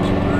watching,